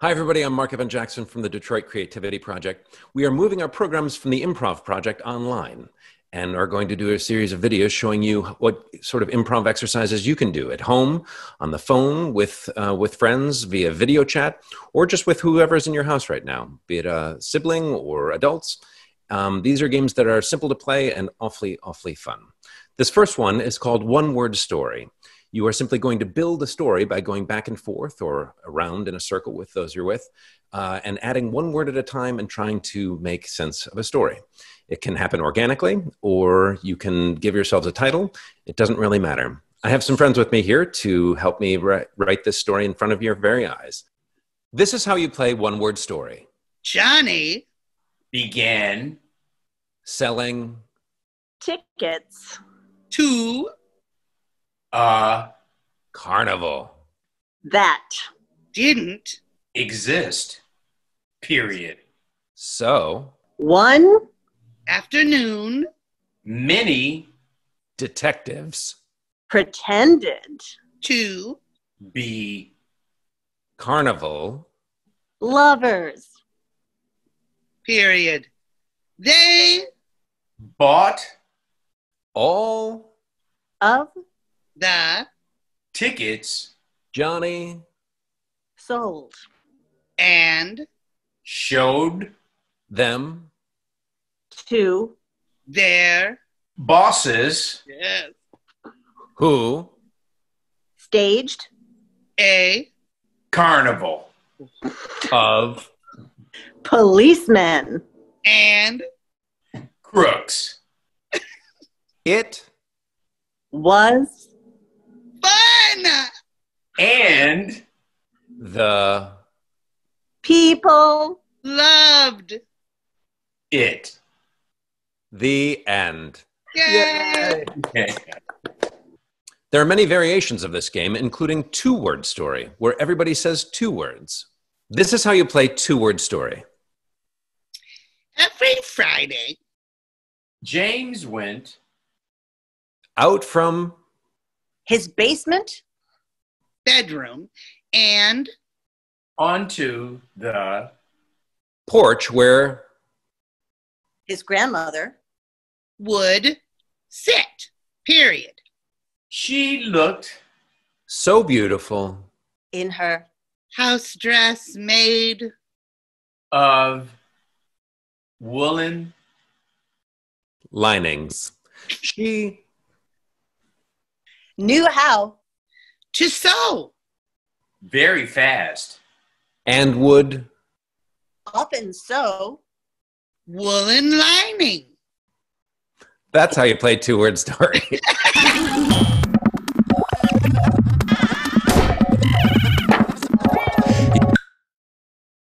Hi, everybody. I'm Marc Evan Jackson from the Detroit Creativity Project. We are moving our programs from the Improv Project online and are going to do a series of videos showing you what sort of improv exercises you can do at home, on the phone, with, uh, with friends, via video chat, or just with whoever's in your house right now, be it a sibling or adults. Um, these are games that are simple to play and awfully, awfully fun. This first one is called One Word Story. You are simply going to build a story by going back and forth or around in a circle with those you're with uh, and adding one word at a time and trying to make sense of a story. It can happen organically or you can give yourselves a title. It doesn't really matter. I have some friends with me here to help me write this story in front of your very eyes. This is how you play one word story. Johnny began selling tickets to a carnival that didn't exist. Period. So, one afternoon, many detectives pretended to be carnival lovers. Period. They bought all of the tickets Johnny sold and showed them to their bosses yes, who staged a carnival of policemen and crooks. it was fun. And the people Loved. it. the end. Yay. There are many variations of this game, including two word story, where everybody says two words. This is how you play two word story. Every Friday, James went Out from his basement bedroom, and onto the porch where his grandmother would sit. Period. she looked so beautiful in her House dress made of woolen linings. She knew how to sew. very fast. and would often so Woolen lining. that's how you play two word story.